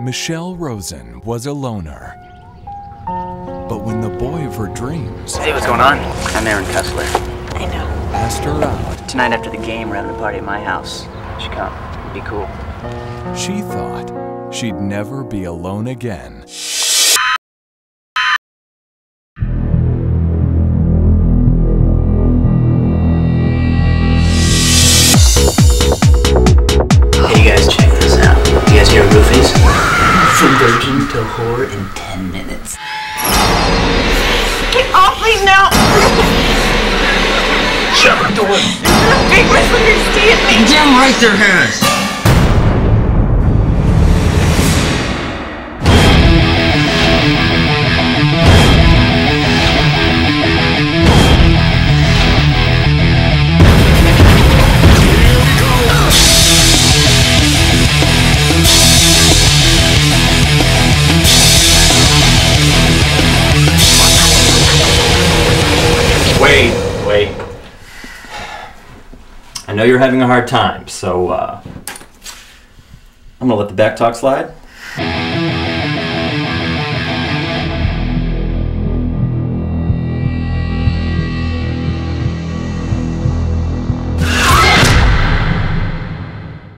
Michelle Rosen was a loner. But when the boy of her dreams Hey, what's going on? I'm Aaron Kessler. I know. asked her out, Tonight after the game, we're having a party at my house. You should come. It'd be cool. she thought she'd never be alone again. Whore 10 minutes. Get off me now! Shut the door. Big misunderstand me! Damn right there has. I know you're having a hard time, so uh, I'm gonna let the back talk slide.